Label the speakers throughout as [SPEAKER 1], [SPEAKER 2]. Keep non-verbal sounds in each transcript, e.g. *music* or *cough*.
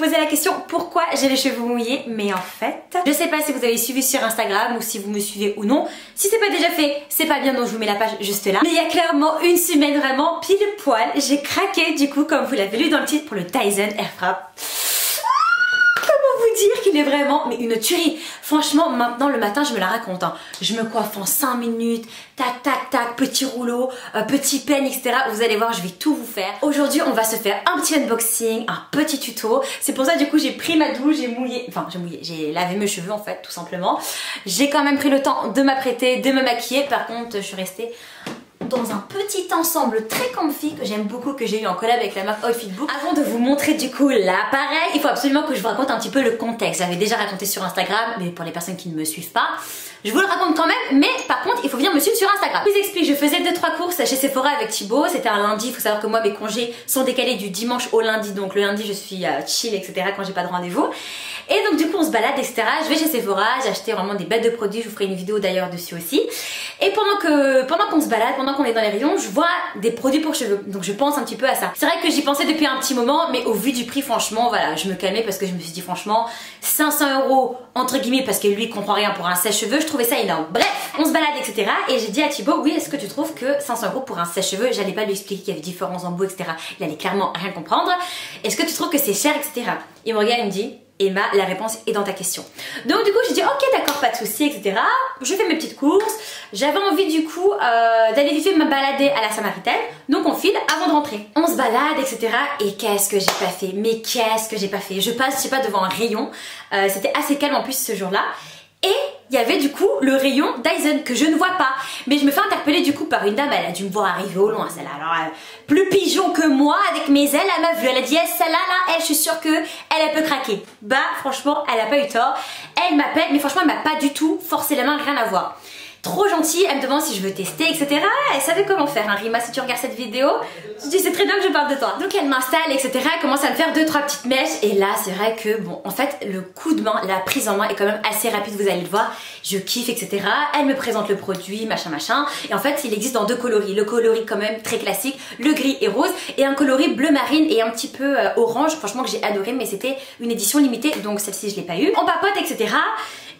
[SPEAKER 1] poser la question pourquoi j'ai les cheveux mouillés, mais en fait, je sais pas si vous avez suivi sur Instagram ou si vous me suivez ou non. Si c'est pas déjà fait, c'est pas bien donc je vous mets la page juste là. Mais il y a clairement une semaine vraiment pile poil, j'ai craqué du coup comme vous l'avez lu dans le titre pour le Tyson Airfrap dire qu'il est vraiment mais une tuerie. Franchement, maintenant le matin, je me la raconte. Hein. Je me coiffe en 5 minutes, tac tac tac, petit rouleau, euh, petit peigne, etc. Vous allez voir, je vais tout vous faire. Aujourd'hui, on va se faire un petit unboxing, un petit tuto. C'est pour ça du coup, j'ai pris ma douche, j'ai mouillé, enfin mouillé, j'ai lavé mes cheveux en fait, tout simplement. J'ai quand même pris le temps de m'apprêter, de me maquiller. Par contre, je suis restée dans un petit ensemble très comfy que j'aime beaucoup, que j'ai eu en collab avec la marque Book. Avant de vous montrer du coup l'appareil, il faut absolument que je vous raconte un petit peu le contexte. J'avais déjà raconté sur Instagram, mais pour les personnes qui ne me suivent pas, je vous le raconte quand même, mais par contre, il faut venir me suivre sur Instagram. Je vous explique, je faisais 2-3 courses chez Sephora avec Thibaut, c'était un lundi, il faut savoir que moi mes congés sont décalés du dimanche au lundi, donc le lundi je suis euh, chill, etc. quand j'ai pas de rendez-vous. Et donc du coup on se balade, etc. Je vais chez Sephora, j'ai acheté vraiment des bêtes de produits, je vous ferai une vidéo d'ailleurs dessus aussi. Et pendant que pendant qu'on se balade, pendant qu'on est dans les rayons, je vois des produits pour cheveux. Donc je pense un petit peu à ça. C'est vrai que j'y pensais depuis un petit moment, mais au vu du prix, franchement, voilà, je me calmais parce que je me suis dit franchement, 500 euros entre guillemets parce que lui il comprend rien pour un sèche-cheveux, je trouvais ça énorme. Bref, on se balade, etc. Et j'ai dit à Thibaut, oui, est-ce que tu trouves que 500 euros pour un sèche-cheveux, j'allais pas lui expliquer qu'il y avait différents embouts, etc. Il allait clairement rien comprendre. Est-ce que tu trouves que c'est cher, etc. Il me regarde, il me dit, Emma, la réponse est dans ta question. Donc du coup, j'ai dit ok d'accord, pas de souci, etc. Je fais mes petites courses. J'avais envie du coup euh, d'aller vite me balader à la Samaritaine. Donc on file avant de rentrer. On se balade, etc. Et qu'est-ce que j'ai pas fait? Mais qu'est-ce que j'ai pas fait? Je passe, je sais pas, devant un rayon. Euh, C'était assez calme en plus ce jour-là. Et il y avait du coup le rayon Dyson que je ne vois pas. Mais je me fais interpeller du coup par une dame, elle a dû me voir arriver au loin celle-là. Alors euh, plus pigeon que moi avec mes ailes, elle m'a vu. Elle a dit celle-là là, elle je suis sûre que elle, elle peut craquer. Bah franchement elle a pas eu tort. Elle m'appelle mais franchement elle m'a pas du tout forcé la main, rien à voir trop gentille, elle me demande si je veux tester, etc. Elle savait comment faire, hein. Rima, si tu regardes cette vidéo, dis c'est très bien que je parle de toi. Donc elle m'installe, etc. Elle commence à me faire deux trois petites mèches et là c'est vrai que bon, en fait le coup de main, la prise en main est quand même assez rapide, vous allez le voir. Je kiffe, etc. Elle me présente le produit, machin machin. Et en fait il existe dans deux coloris, le coloris quand même très classique, le gris et rose, et un coloris bleu marine et un petit peu euh, orange. Franchement que j'ai adoré, mais c'était une édition limitée, donc celle-ci je l'ai pas eu. On papote, etc.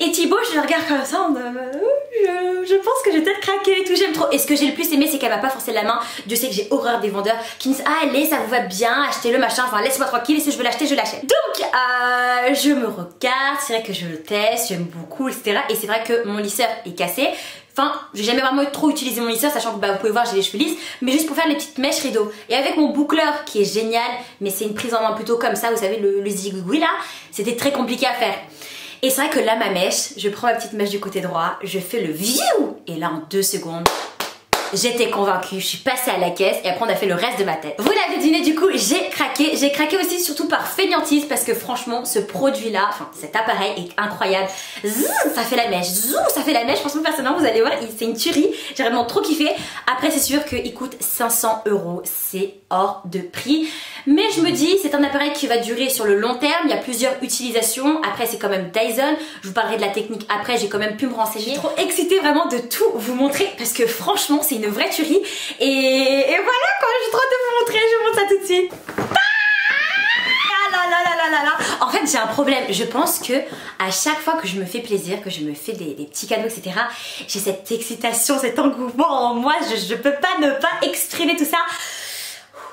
[SPEAKER 1] Et Thibaut, je le regarde comme ça, je, je pense que j'ai peut-être craqué et tout, j'aime trop. Et ce que j'ai le plus aimé, c'est qu'elle m'a pas forcé la main. Je sais que j'ai horreur des vendeurs qui me disent Ah, allez, ça vous va bien, achetez-le, machin, enfin, laisse-moi tranquille, et si je veux l'acheter, je l'achète. Donc, euh, je me regarde, c'est vrai que je le teste, j'aime beaucoup, etc. Et c'est vrai que mon lisseur est cassé. Enfin, j'ai jamais vraiment trop utilisé mon lisseur, sachant que bah, vous pouvez voir, j'ai les cheveux lisses, mais juste pour faire les petites mèches rideaux. Et avec mon boucleur qui est génial, mais c'est une prise en main plutôt comme ça, vous savez, le, le là, c'était très compliqué à faire. Et c'est vrai que là, ma mèche, je prends ma petite mèche du côté droit, je fais le view et là en deux secondes, J'étais convaincue, je suis passée à la caisse et après on a fait le reste de ma tête. Vous l'avez deviné du coup, j'ai craqué. J'ai craqué aussi surtout par fainéantise parce que franchement ce produit là, enfin cet appareil est incroyable. ça fait la mèche, ça fait la mèche. Franchement personnellement vous allez voir, c'est une tuerie. J'ai vraiment trop kiffé. Après c'est sûr qu'il coûte 500 euros, c'est hors de prix. Mais je me dis c'est un appareil qui va durer sur le long terme. Il y a plusieurs utilisations. Après c'est quand même Dyson. Je vous parlerai de la technique après. J'ai quand même pu me renseigner. Je suis trop excitée vraiment de tout vous montrer parce que franchement c'est une vraie tuerie. Et, voilà quoi, j'ai trop de vous montrer, je vous montre ça tout de suite. Ah en fait j'ai un problème, je pense que à chaque fois que je me fais plaisir, que je me fais des, petits cadeaux etc J'ai cette excitation, cet engouement en moi, je, je peux pas ne pas exprimer tout ça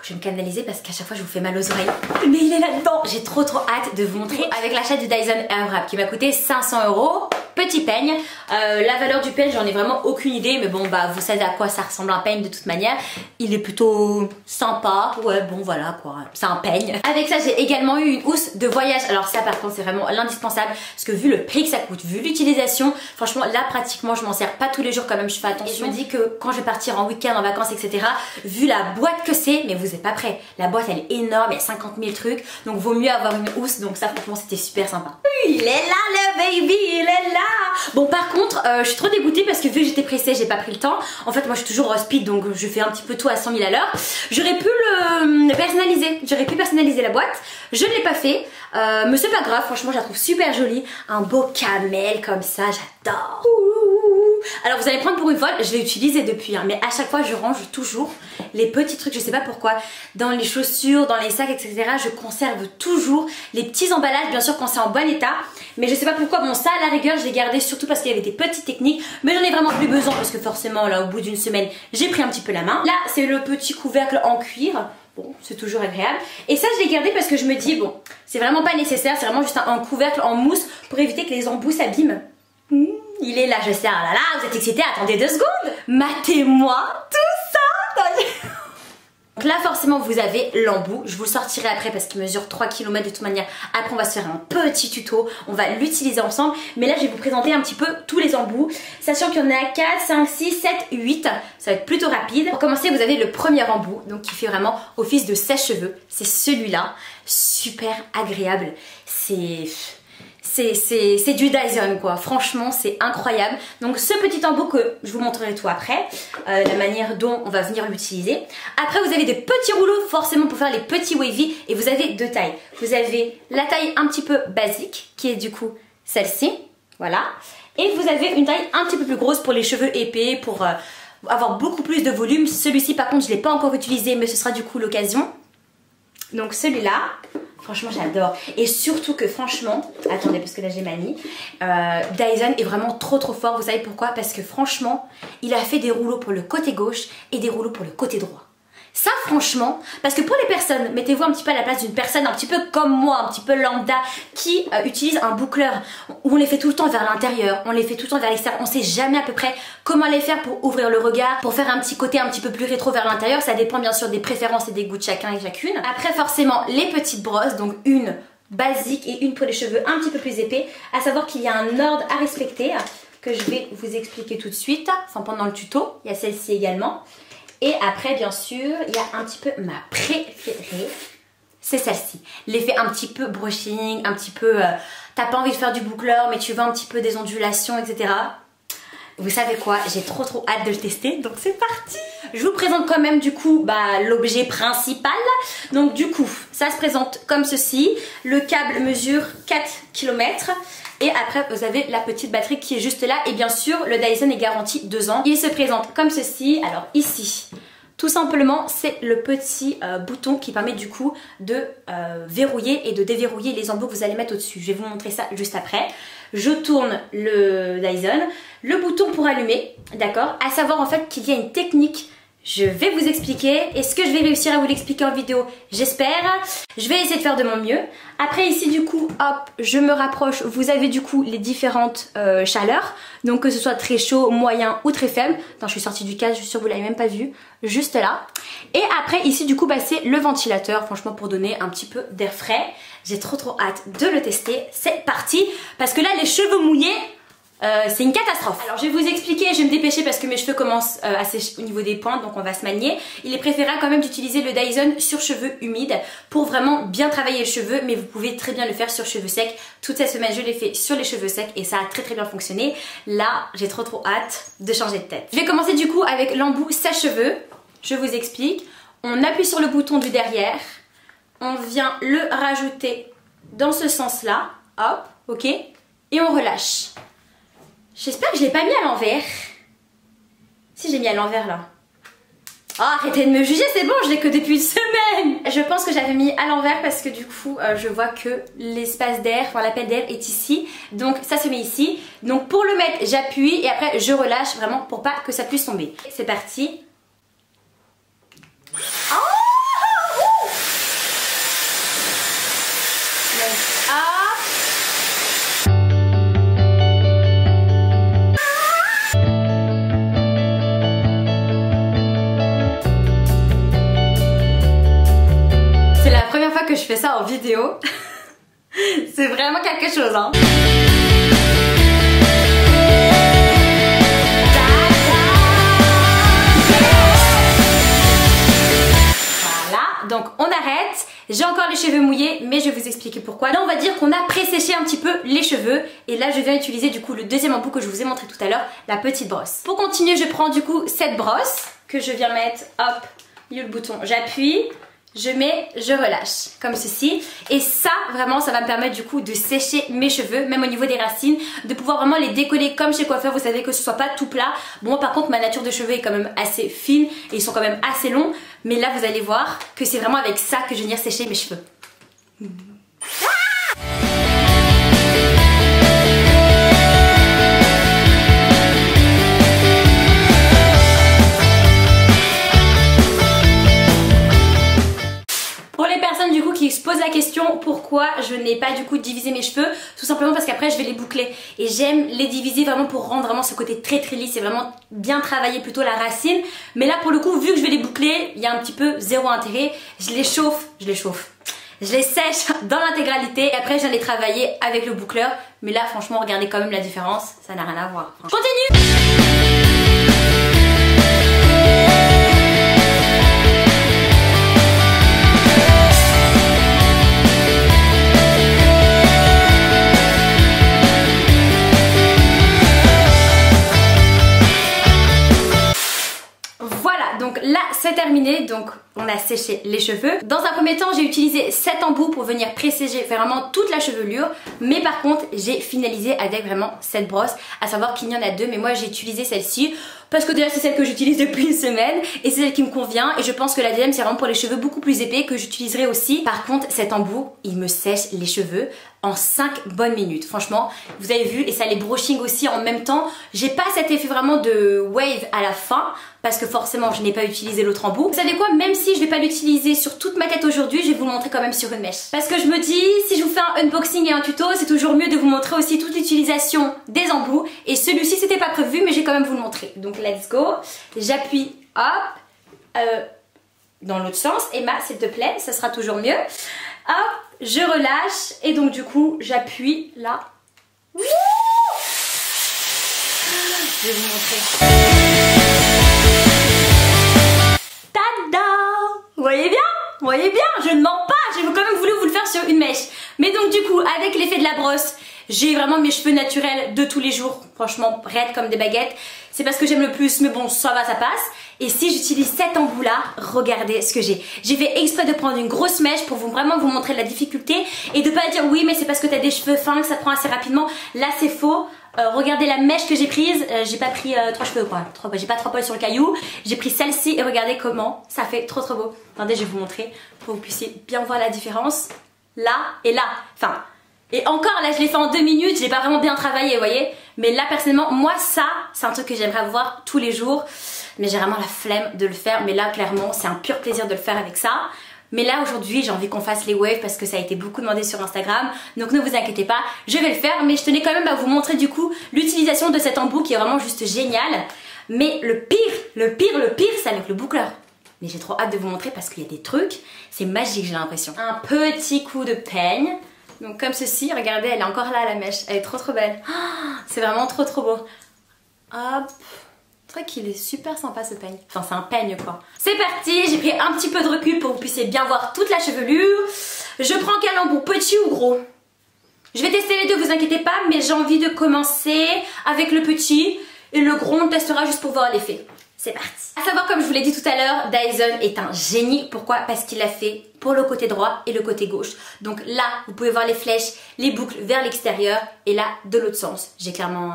[SPEAKER 1] je vais me canaliser parce qu'à chaque fois je vous fais mal aux oreilles. Mais il est là-dedans J'ai trop trop hâte de vous montrer avec l'achat du Dyson Airwrap qui m'a coûté 500 euros petit peigne. Euh, la valeur du peigne, j'en ai vraiment aucune idée, mais bon, bah vous savez à quoi ça ressemble un peigne de toute manière. Il est plutôt sympa. Ouais, bon, voilà quoi, c'est un peigne. Avec ça, j'ai également eu une housse de voyage. Alors ça, par contre, c'est vraiment l'indispensable parce que vu le prix que ça coûte, vu l'utilisation, franchement, là, pratiquement, je m'en sers pas tous les jours quand même, je fais attention. Et je me dis que quand je vais partir en week-end, en vacances, etc., vu la boîte que c'est, mais vous êtes pas prêt. La boîte, elle est énorme, il y a 50 000 trucs, donc vaut mieux avoir une housse. Donc ça, franchement, c'était super sympa. Il est là, le baby, il est là Bon par contre euh, je suis trop dégoûtée parce que vu que j'étais pressée j'ai pas pris le temps. En fait moi je suis toujours speed donc je fais un petit peu tout à 100 000 à l'heure. J'aurais pu le, personnaliser, j'aurais pu personnaliser la boîte. Je ne l'ai pas fait. Euh, mais c'est pas grave. Franchement je la trouve super jolie. Un beau camel comme ça j'adore Alors vous allez prendre pour une folle, je l'ai utilisé depuis, hein, mais à chaque fois je range toujours les petits trucs, je sais pas pourquoi, dans les chaussures, dans les sacs, etc. Je conserve toujours les petits emballages, bien sûr quand c'est en bon état, mais je sais pas pourquoi, bon ça à la rigueur je l'ai gardé surtout parce qu'il y avait des petites techniques, mais j'en ai vraiment plus besoin parce que forcément là au bout d'une semaine j'ai pris un petit peu la main. Là c'est le petit couvercle en cuir, Bon, c'est toujours agréable. Et ça, je l'ai gardé parce que je me dis, bon, c'est vraiment pas nécessaire, c'est vraiment juste un, couvercle en mousse pour éviter que les embouts s'abîment. Il est là, je sais, ah là là, vous êtes excité, attendez deux secondes. Matez-moi tout ça donc là forcément vous avez l'embout, je vous le sortirai après parce qu'il mesure 3 km de toute manière. Après on va se faire un petit tuto, on va l'utiliser ensemble. Mais là je vais vous présenter un petit peu tous les embouts, sachant qu'il y en a 4, 5, 6, 7, 8. Ça va être plutôt rapide. Pour commencer vous avez le premier embout, donc qui fait vraiment office de sèche-cheveux. C'est celui-là, super agréable. C'est c'est du Dyson quoi, franchement c'est incroyable. Donc ce petit embout que je vous montrerai tout après, euh, la manière dont on va venir l'utiliser. Après vous avez des petits rouleaux forcément pour faire les petits wavy et vous avez deux tailles. Vous avez la taille un petit peu basique qui est du coup celle-ci, voilà. Et vous avez une taille un petit peu plus grosse pour les cheveux épais, pour euh, avoir beaucoup plus de volume. Celui-ci par contre je ne l'ai pas encore utilisé mais ce sera du coup l'occasion. Donc celui-là, Franchement, j'adore. Et surtout que franchement, attendez parce que là j'ai manie, euh, Dyson est vraiment trop trop fort. Vous savez pourquoi? Parce que franchement, il a fait des rouleaux pour le côté gauche et des rouleaux pour le côté droit. Ça franchement, parce que pour les personnes, mettez-vous un petit peu à la place d'une personne un petit peu comme moi, un petit peu lambda, qui euh, utilise un boucleur où on les fait tout le temps vers l'intérieur, on les fait tout le temps vers l'extérieur, on sait jamais à peu près comment les faire pour ouvrir le regard, pour faire un petit côté un petit peu plus rétro vers l'intérieur, ça dépend bien sûr des préférences et des goûts de chacun et chacune. Après forcément les petites brosses, donc une basique et une pour les cheveux un petit peu plus épais, à savoir qu'il y a un ordre à respecter que je vais vous expliquer tout de suite, enfin pendant le tuto, il y a celle-ci également. Et après, bien sûr, il y a un petit peu ma préférée. C'est celle-ci. L'effet un petit peu brushing, un petit peu... Euh, T'as pas envie de faire du boucleur, mais tu veux un petit peu des ondulations, etc. Vous savez quoi J'ai trop trop hâte de le tester, donc c'est parti Je vous présente quand même du coup bah, l'objet principal. Donc du coup, ça se présente comme ceci. Le câble mesure 4 km. Et après, vous avez la petite batterie qui est juste là. Et bien sûr, le Dyson est garanti 2 ans. Il se présente comme ceci. Alors ici, tout simplement, c'est le petit euh, bouton qui permet du coup de euh, verrouiller et de déverrouiller les embouts que vous allez mettre au-dessus. Je vais vous montrer ça juste après. Je tourne le Dyson, le bouton pour allumer, d'accord? À savoir en fait qu'il y a une technique je vais vous expliquer. Est-ce que je vais réussir à vous l'expliquer en vidéo J'espère. Je vais essayer de faire de mon mieux. Après ici du coup, hop, je me rapproche. Vous avez du coup les différentes euh, chaleurs. Donc que ce soit très chaud, moyen ou très faible. Attends, je suis sortie du cadre, je suis sûre que vous l'avez même pas vu. Juste là. Et après ici du coup, bah, c'est le ventilateur. Franchement pour donner un petit peu d'air frais. J'ai trop trop hâte de le tester. C'est parti. Parce que là les cheveux mouillés, euh, c'est une catastrophe. Alors je vais vous expliquer, je vais me dépêcher parce que mes cheveux commencent euh, à sécher au niveau des pointes donc on va se manier. Il est préférable quand même d'utiliser le Dyson sur cheveux humides pour vraiment bien travailler les cheveux mais vous pouvez très bien le faire sur cheveux secs. Toute cette semaine je l'ai fait sur les cheveux secs et ça a très très bien fonctionné. Là j'ai trop trop hâte de changer de tête. Je vais commencer du coup avec l'embout sèche-cheveux. Je vous explique. On appuie sur le bouton du derrière. On vient le rajouter dans ce sens là. Hop, ok. Et on relâche. J'espère que je l'ai pas mis à l'envers. Si j'ai mis à l'envers là. Oh, arrêtez de me juger, c'est bon, je l'ai que depuis une semaine Je pense que j'avais mis à l'envers parce que du coup, euh, je vois que l'espace d'air, enfin l'appel d'air est ici. Donc ça se met ici. Donc pour le mettre, j'appuie et après je relâche vraiment pour pas que ça puisse tomber. C'est parti. Fais ça en vidéo. *laughs* C'est vraiment quelque chose, hein. Voilà, donc on arrête. J'ai encore les cheveux mouillés, mais je vais vous expliquer pourquoi. Là, on va dire qu'on a pré-séché un petit peu les cheveux. Et là, je viens utiliser du coup le deuxième embout que je vous ai montré tout à l'heure, la petite brosse. Pour continuer, je prends du coup cette brosse que je viens mettre, hop, il y a le bouton, j'appuie, je mets, je relâche, comme ceci. Et ça, vraiment, ça va me permettre du coup de sécher mes cheveux, même au niveau des racines, de pouvoir vraiment les décoller comme chez coiffeur. Vous savez que ce soit pas tout plat. Bon, par contre, ma nature de cheveux est quand même assez fine et ils sont quand même assez longs. Mais là, vous allez voir que c'est vraiment avec ça que je vais venir sécher mes cheveux. se la question pourquoi je n'ai pas du coup divisé mes cheveux? Tout simplement parce qu'après je vais les boucler. Et j'aime les diviser vraiment pour rendre vraiment ce côté très très lisse et vraiment bien travailler plutôt la racine. Mais là pour le coup vu que je vais les boucler il y a un petit peu zéro intérêt. Je les chauffe je les chauffe. Je les sèche *laughs* dans l'intégralité et après je les travailler avec le boucleur. Mais là franchement regardez quand même la différence. Ça n'a rien à voir. Continue c'est terminé, donc on a séché les cheveux. Dans un premier temps, j'ai utilisé 7 embouts pour venir préséger vraiment toute la chevelure. Mais par contre, j'ai finalisé avec vraiment cette brosse, à savoir qu'il y en a deux, mais moi j'ai utilisé celle-ci parce que déjà c'est celle que j'utilise depuis une semaine et c'est celle qui me convient et je pense que la deuxième c'est vraiment pour les cheveux beaucoup plus épais que j'utiliserai aussi. Par contre cet embout il me sèche les cheveux en 5 bonnes minutes. Franchement, vous avez vu, et ça les brushing aussi en même temps. J'ai pas cet effet vraiment de wave à la fin, parce que forcément je n'ai pas utilisé l'autre embout. Vous savez quoi, je vais pas l'utiliser sur toute ma tête aujourd'hui, je vais vous le montrer quand même sur une mèche. Parce que je me dis, si je vous fais un unboxing et un tuto, c'est toujours mieux de vous montrer aussi toute l'utilisation des embouts. Et celui-ci c'était pas prévu, mais j'ai quand même vous le montrer. Donc let's go. J'appuie, hop, euh, dans l'autre sens. Emma, s'il te plaît, ça sera toujours mieux. Hop, je relâche et donc du coup j'appuie là. je vais vous montrer. Vous voyez bien? Vous voyez bien? Je ne mens pas J'ai quand même voulu vous le faire sur une mèche. Mais donc du coup, avec l'effet de la brosse, j'ai vraiment mes cheveux naturels de tous les jours. Franchement, raides comme des baguettes. C'est parce que j'aime le plus, mais bon, ça va, ça passe. Et si j'utilise cet embout là, regardez ce que j'ai. J'ai fait exprès de prendre une grosse mèche pour vraiment vous montrer la difficulté et de pas dire oui mais c'est parce que t'as des cheveux fins que ça prend assez rapidement. Là c'est faux. Euh, regardez la mèche que j'ai prise, euh, j'ai pas pris euh, trois cheveux quoi, j'ai pas trois poils sur le caillou, j'ai pris celle-ci et regardez comment ça fait trop trop beau. Attendez je vais vous montrer pour que vous puissiez bien voir la différence. Là et là, enfin et encore, là, je l'ai fait en deux minutes, j'ai pas vraiment bien travaillé, vous voyez. Mais là, personnellement, moi, ça, c'est un truc que j'aimerais voir tous les jours. Mais j'ai vraiment la flemme de le faire. Mais là, clairement, c'est un pur plaisir de le faire avec ça. Mais là, aujourd'hui, j'ai envie qu'on fasse les waves parce que ça a été beaucoup demandé sur Instagram. Donc ne vous inquiétez pas, je vais le faire. Mais je tenais quand même à vous montrer du coup l'utilisation de cet embout qui est vraiment juste génial. Mais le pire, le pire, le pire, c'est avec le boucleur. Mais j'ai trop hâte de vous montrer parce qu'il y a des trucs, c'est magique j'ai l'impression. Un petit coup de peigne donc comme ceci, regardez, elle est encore là la mèche. Elle est trop trop belle. c'est vraiment trop trop beau. Hop. Qu'il est super sympa ce peigne. Enfin c'est un peigne quoi. C'est parti, j'ai pris un petit peu de recul pour que vous puissiez bien voir toute la chevelure. Je prends quel embout, petit ou gros? Je vais tester les deux, vous inquiétez pas, mais j'ai envie de commencer avec le petit. Et le gros on testera juste pour voir l'effet. C'est parti. A savoir comme je vous l'ai dit tout à l'heure, Dyson est un génie. Pourquoi? Parce qu'il l'a fait pour le côté droit et le côté gauche. Donc là, vous pouvez voir les flèches, les boucles vers l'extérieur et là, de l'autre sens. J'ai clairement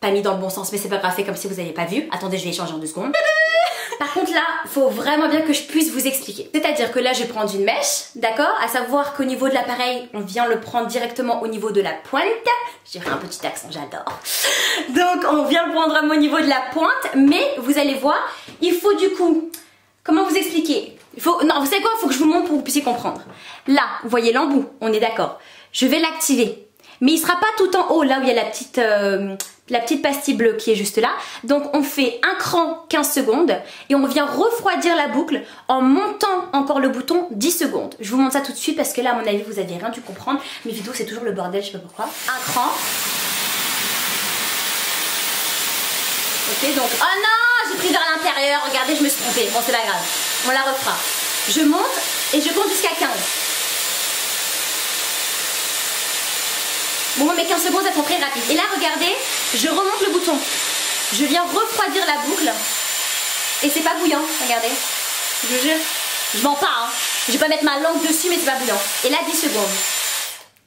[SPEAKER 1] pas mis dans le bon sens, mais c'est pas grave, comme si vous n'aviez pas vu. Attendez, je vais échanger en deux secondes. *laughs* Par contre là, faut vraiment bien que je puisse vous expliquer. C'est-à-dire que là, je vais prendre une mèche, d'accord? À savoir qu'au niveau de l'appareil, on vient le prendre directement au niveau de la pointe. J'ai fait un petit accent, j'adore. Donc on vient le prendre au niveau de la pointe, mais vous allez voir, il faut du coup, comment vous expliquer? Il faut, non, vous savez quoi? Il faut que je vous montre pour que vous puissiez comprendre. Là, vous voyez l'embout, on est d'accord. Je vais l'activer. Mais il sera pas tout en haut, là où il y a la petite, euh, la petite pastille bleue qui est juste là. Donc on fait un cran 15 secondes et on vient refroidir la boucle en montant encore le bouton 10 secondes. Je vous montre ça tout de suite parce que là à mon avis vous avez rien dû comprendre. Mes vidéos c'est toujours le bordel, je sais pas pourquoi. Un cran. Ok donc, oh non, j'ai pris vers l'intérieur, regardez je me suis trompée. Bon c'est pas grave, on la refera. Je monte et je compte jusqu'à 15. Bon, mes 15 secondes, elles sont très rapides. Et là, regardez, je remonte le bouton. Je viens refroidir la boucle. Et c'est pas bouillant, regardez. Je vous jure. Je mens pas, hein. Je vais pas mettre ma langue dessus, mais c'est pas bouillant. Et là, 10 secondes.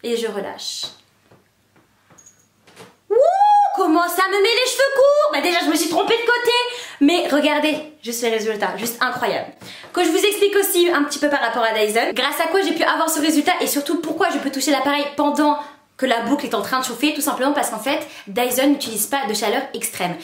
[SPEAKER 1] Et je relâche. Wouh Comment ça me met les cheveux courts? Bah déjà, je me suis trompée de côté. Mais regardez, juste les résultats, juste incroyable. Que je vous explique aussi un petit peu par rapport à Dyson. Grâce à quoi j'ai pu avoir ce résultat et surtout pourquoi je peux toucher l'appareil pendant que la boucle est en train de chauffer, tout simplement parce qu'en fait, Dyson n'utilise pas de chaleur extrême.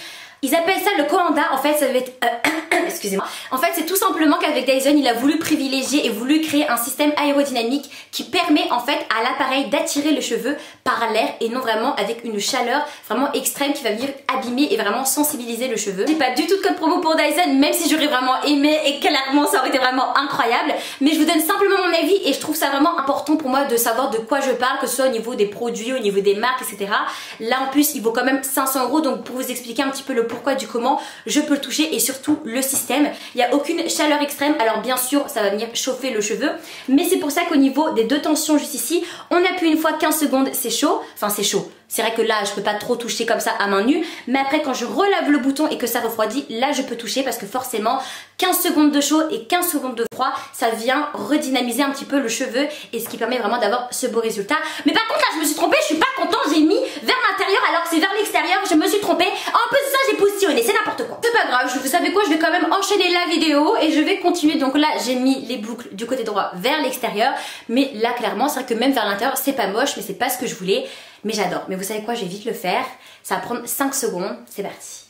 [SPEAKER 1] Ils appellent ça le coanda, en fait ça va être... Euh, *clears throat* excusez-moi. En fait c'est tout simplement qu'avec Dyson il a voulu privilégier et voulu créer un système aérodynamique qui permet en fait à l'appareil d'attirer les cheveux par l'air et non vraiment avec une chaleur vraiment extrême qui va venir abîmer et vraiment sensibiliser le cheveu. J'ai pas du tout de code promo pour Dyson même si j'aurais vraiment aimé et clairement ça aurait été vraiment incroyable mais je vous donne simplement mon avis et je trouve ça vraiment important pour moi de savoir de quoi je parle que ce soit au niveau des produits, au niveau des marques etc. Là en plus il vaut quand même 500 euros donc pour vous expliquer un petit peu le pourquoi du comment je peux le toucher et surtout le système. Il n'y a aucune chaleur extrême, alors bien sûr ça va venir chauffer le cheveu, mais c'est pour ça qu'au niveau des deux tensions juste ici, on appuie une fois 15 secondes, c'est chaud, enfin c'est chaud, c'est vrai que là, je peux pas trop toucher comme ça à main nue, mais après quand je relève le bouton et que ça refroidit, là je peux toucher parce que forcément 15 secondes de chaud et 15 secondes de froid, ça vient redynamiser un petit peu le cheveu et ce qui permet vraiment d'avoir ce beau résultat. Mais par contre là, je me suis trompée, je suis pas contente, j'ai mis vers l'intérieur alors que c'est vers l'extérieur, je me suis trompée. En plus de ça, j'ai positionné, c'est n'importe quoi. C'est pas grave, vous savez quoi, je vais quand même enchaîner la vidéo et je vais continuer. Donc là, j'ai mis les boucles du côté droit vers l'extérieur, mais là clairement, c'est vrai que même vers l'intérieur, c'est pas moche, mais c'est pas ce que je voulais. Mais j'adore. Mais vous savez quoi, je vais vite le faire. Ça va prendre 5 secondes. C'est parti.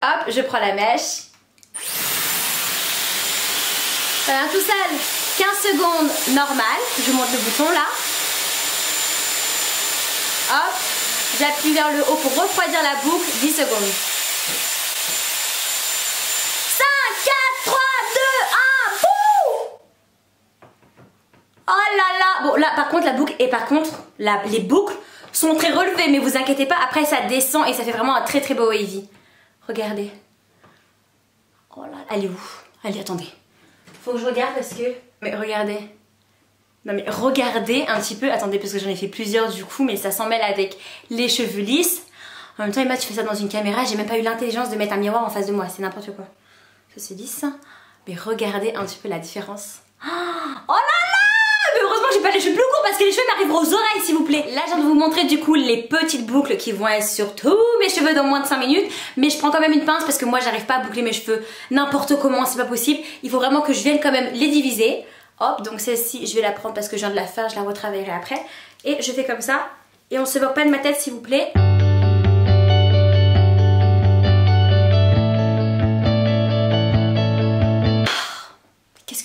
[SPEAKER 1] Hop, je prends la mèche. Voilà, tout seul. 15 secondes normal. Je monte le bouton là. Hop, j'appuie vers le haut pour refroidir la boucle. 10 secondes. 5, 4, 3, 2, 1, Oh là là Bon là par contre la boucle et par contre les boucles sont très relevés, mais vous inquiétez pas, après ça descend et ça fait vraiment un très très beau wavy. Regardez. Oh là elle est où? Allez, attendez. Faut que je regarde parce que... Mais regardez. Non mais regardez un petit peu, attendez parce que j'en ai fait plusieurs du coup, mais ça s'en mêle avec les cheveux lisses. En même temps, Emma, tu fais ça dans une caméra, j'ai même pas eu l'intelligence de mettre un miroir en face de moi, c'est n'importe quoi. Ça c'est lisse. Mais regardez un petit peu la différence. Oh là là heureusement j'ai pas les cheveux plus courts parce que les cheveux m'arrivent aux oreilles s'il vous plaît. Là je viens de vous montrer du coup les petites boucles qui vont être sur tous mes cheveux dans moins de 5 minutes. Mais je prends quand même une pince parce que moi j'arrive pas à boucler mes cheveux n'importe comment, c'est pas possible. Il faut vraiment que je vienne quand même les diviser. Hop, donc celle-ci je vais la prendre parce que je viens de la faire, je la retravaillerai après. Et je fais comme ça. Et on se voit pas de ma tête s'il vous plaît.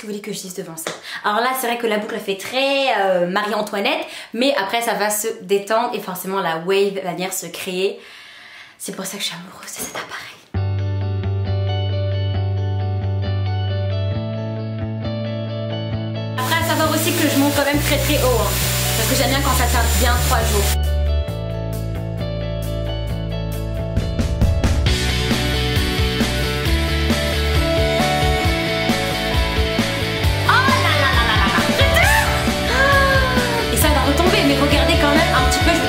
[SPEAKER 1] Que vous voulez que je dise devant ça Alors là, c'est vrai que la boucle fait très euh, Marie-Antoinette, mais après ça va se détendre et forcément la wave va venir se créer. C'est pour ça que je suis amoureuse de cet appareil. Après, à savoir aussi que je monte quand même très très haut, hein, parce que j'aime bien quand ça tient bien 3 jours.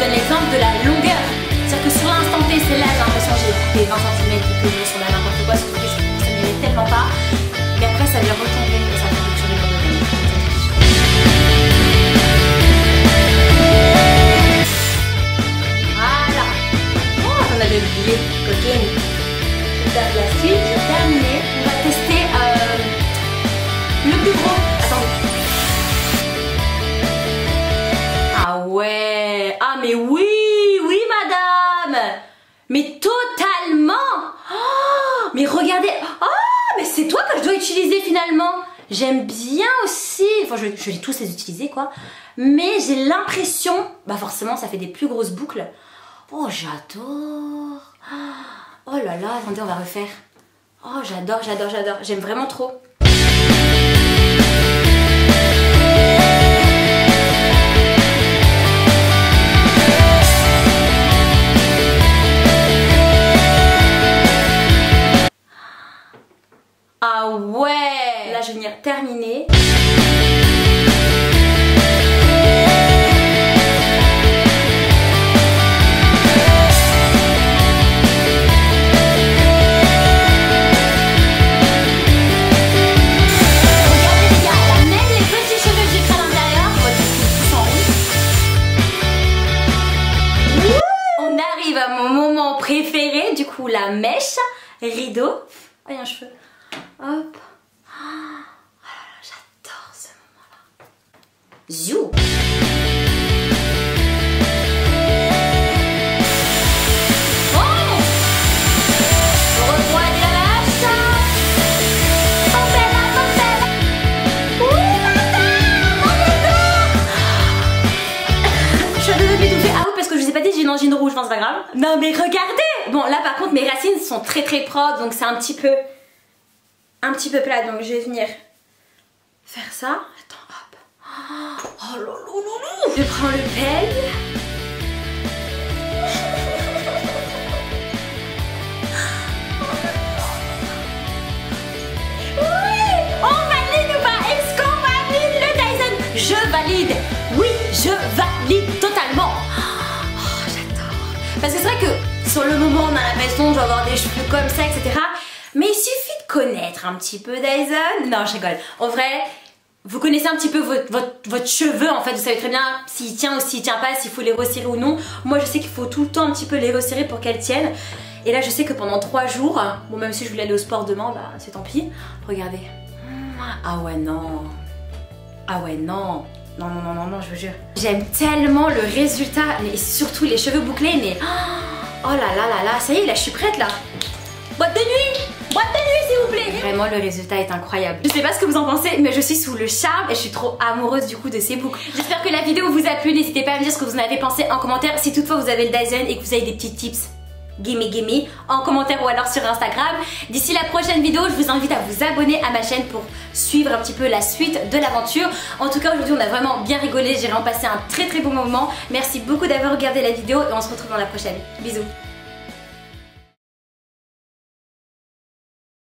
[SPEAKER 1] De la longueur. C'est-à-dire que sur l'instant T, c'est là, j'ai l'impression que j'ai coupé 20 cm que je suis n'importe quoi, sauf que ça ne tellement pas. Mais après, ça vient retomber je, vais tous les utiliser quoi, mais j'ai l'impression, bah forcément ça fait des plus grosses boucles. Oh j'adore Oh là là, attendez on va refaire. Oh j'adore, j'adore, j'adore, j'aime vraiment trop. ouais Là, je vais venir terminer. La mèche, rideau. Oh, il un cheveu. Hop. Oh là là, j'adore ce moment-là. Zou. Oh la. Popella, popella. Oui, on Je suis m'étouffer. Ah oui, parce que je vous ai pas dit, j'ai une angine rouge, enfin c'est pas grave. Non mais regardez Bon, là par contre, mes racines sont très très propres, donc c'est un petit peu... Un petit peu plat, donc je vais venir faire ça. Attends, hop. Oh là là Je prends le peigne. Oui On valide ou pas? Est-ce qu'on valide le Dyson? Je valide Oui, je valide totalement Oh, j'adore Parce que c'est vrai que sur le moment, on a l'impression de avoir des cheveux comme ça, etc. Mais il suffit de connaître un petit peu Dyson. Non, je rigole. En vrai, vous connaissez un petit peu votre, votre, votre, cheveu en fait, vous savez très bien s'il tient ou s'il tient pas, s'il faut les resserrer ou non. Moi je sais qu'il faut tout le temps un petit peu les resserrer pour qu'elles tiennent. Et là je sais que pendant 3 jours, bon même si je voulais aller au sport demain, bah c'est tant pis. Regardez. Ah ouais non. Ah ouais non. Non non non non non je vous jure. J'aime tellement le résultat, mais surtout les cheveux bouclés, mais... Oh là là là là, ça y est là je suis prête là. Boîte de nuit Boîte de nuit s'il vous plaît Vraiment le résultat est incroyable. Je sais pas ce que vous en pensez mais je suis sous le charme et je suis trop amoureuse du coup de ces boucles. J'espère que la vidéo vous a plu, n'hésitez pas à me dire ce que vous en avez pensé en commentaire si toutefois vous avez le Dyson et que vous avez des petits tips. Gimme gimme en commentaire ou alors sur Instagram. D'ici la prochaine vidéo, je vous invite à vous abonner à ma chaîne pour suivre un petit peu la suite de l'aventure. En tout cas, aujourd'hui, on a vraiment bien rigolé. J'ai vraiment passé un très très bon moment. Merci beaucoup d'avoir regardé la vidéo et on se retrouve dans la prochaine. Bisous